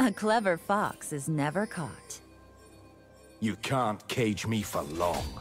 A clever fox is never caught. You can't cage me for long.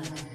Blood.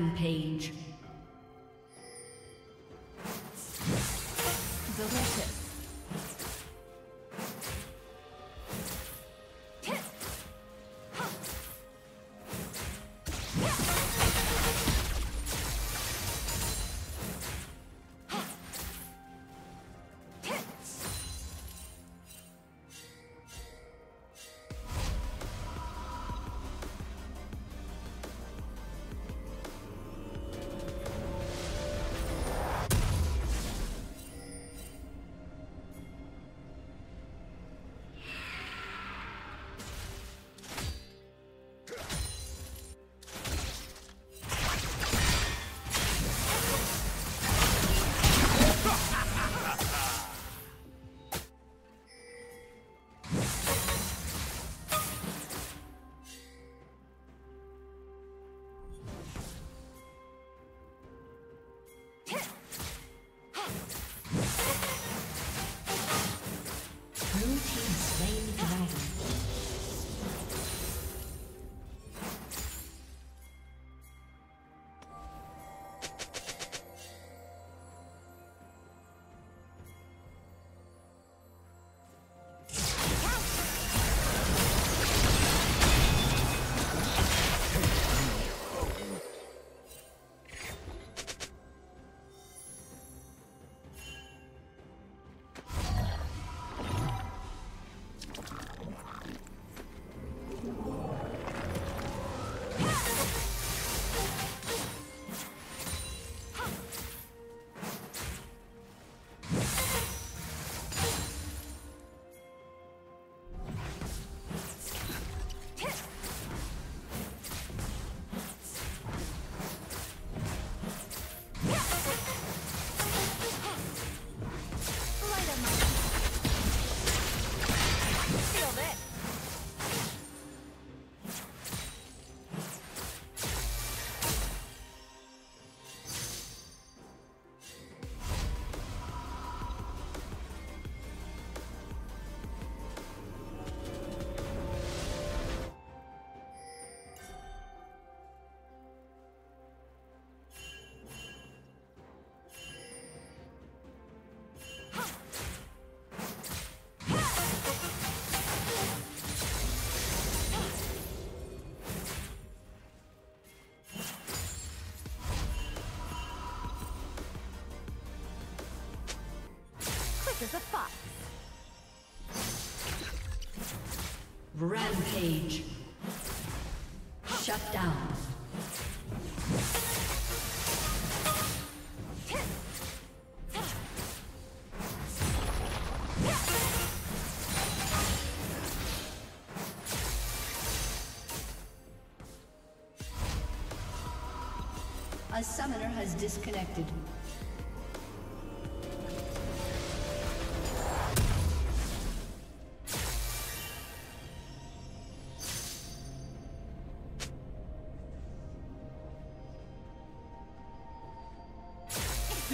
Rampage as a fox. Rampage. Shut down. A summoner has disconnected.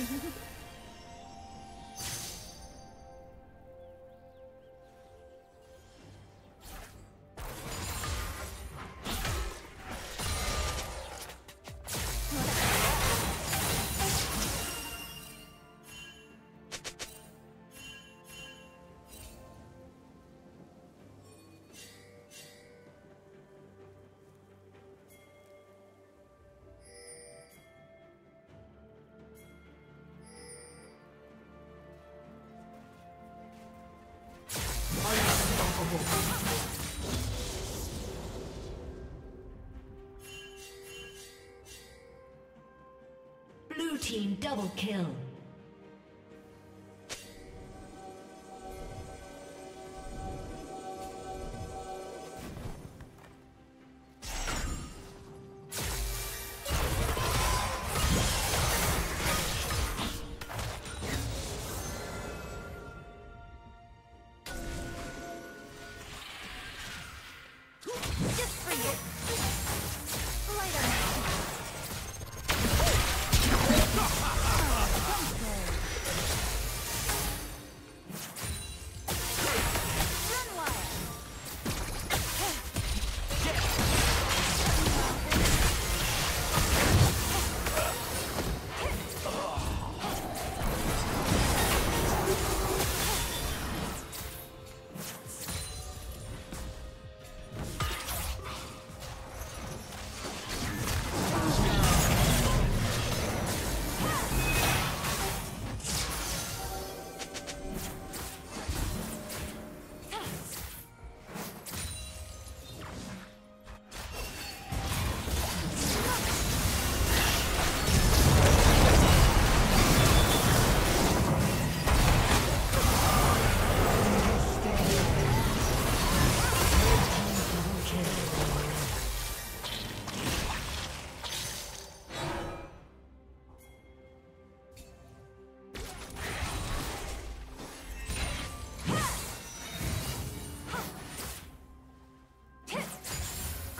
Blue team double kill.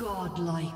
Godlike.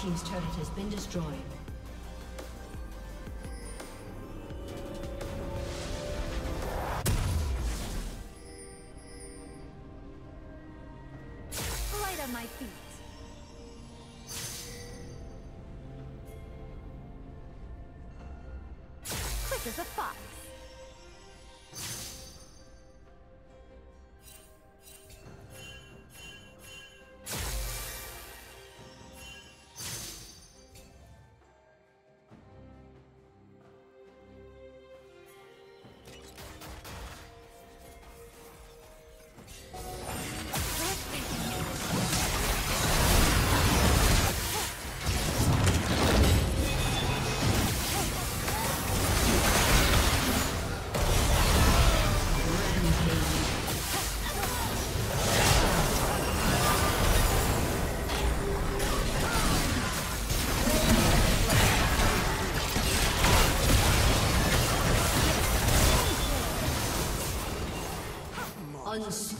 Team's turret has been destroyed. Light on my feet. Quick as a fox.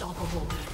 Unstoppable.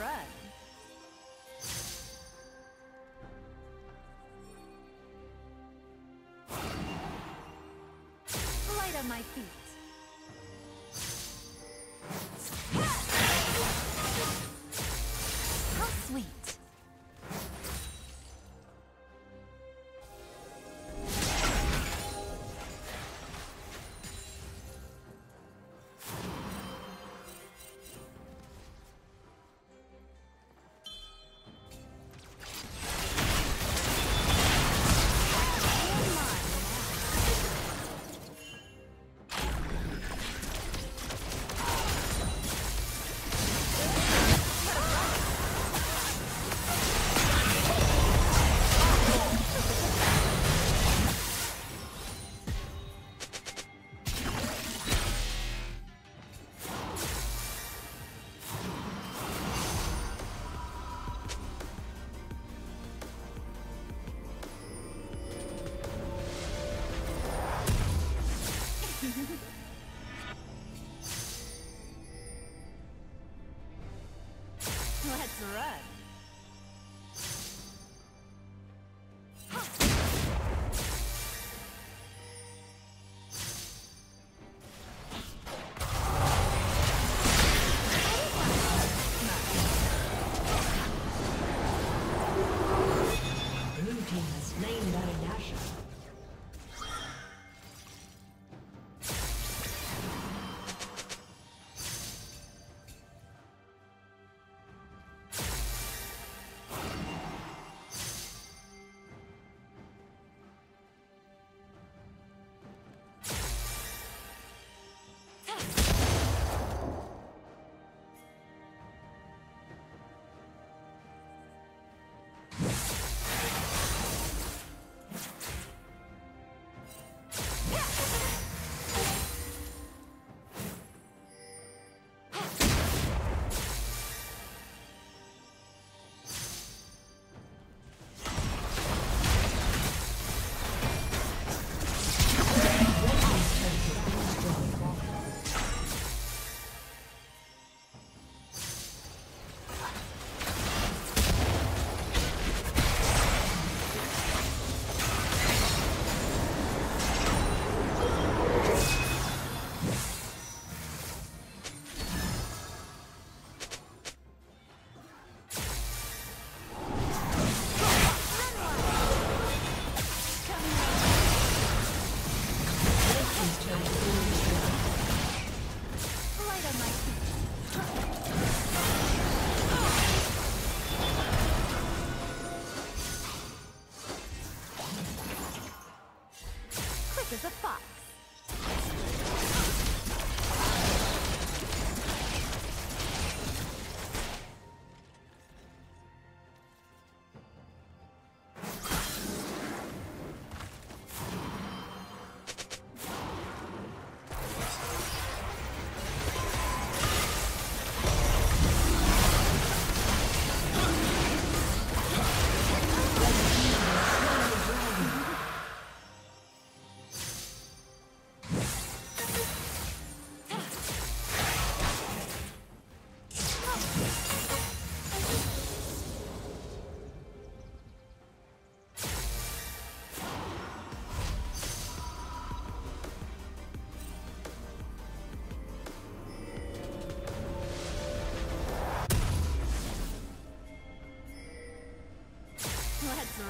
Run. Light on my feet.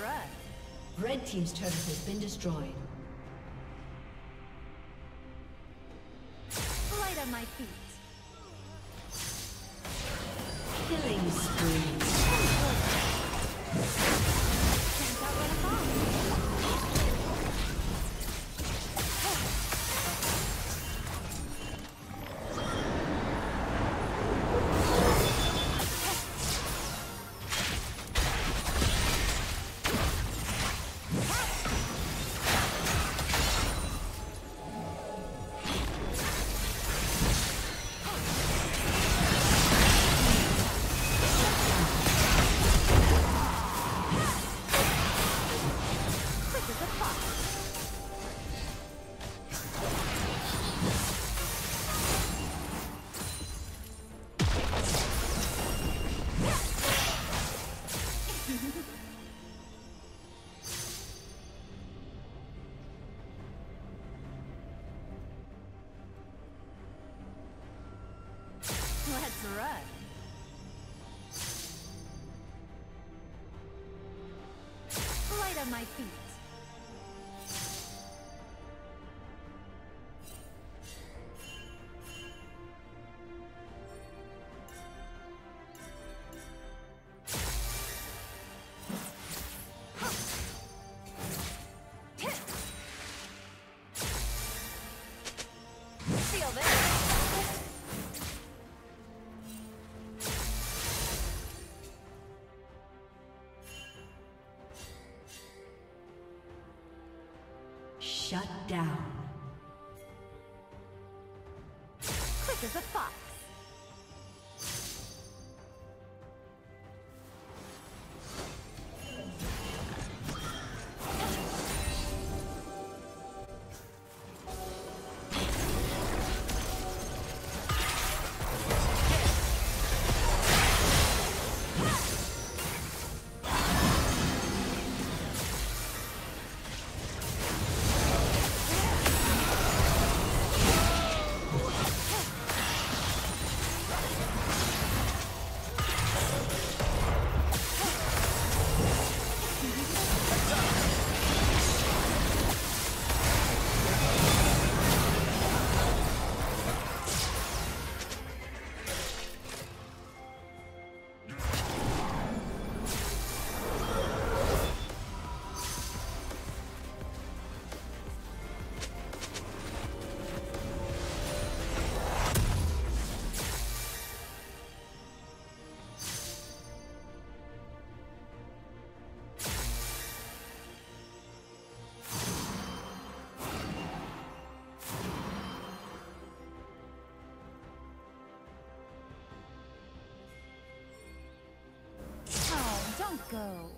Let's. Red Team's turret has been destroyed. Light on my feet. Light on my feet. Shut down. Quick as a fox. Go.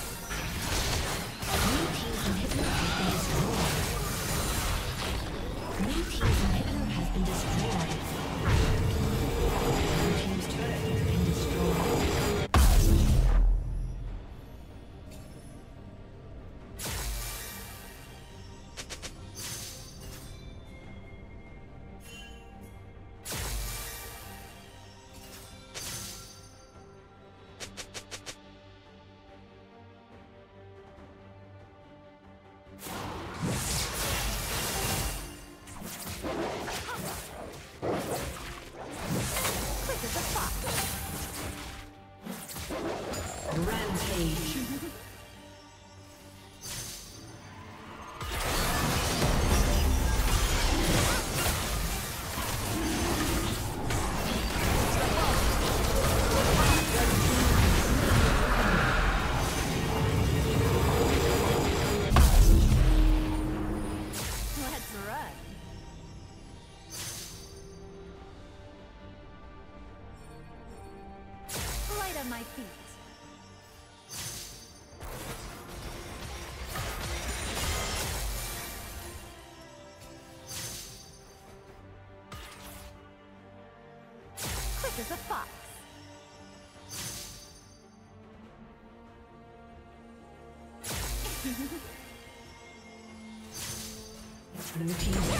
the fox. Blue team.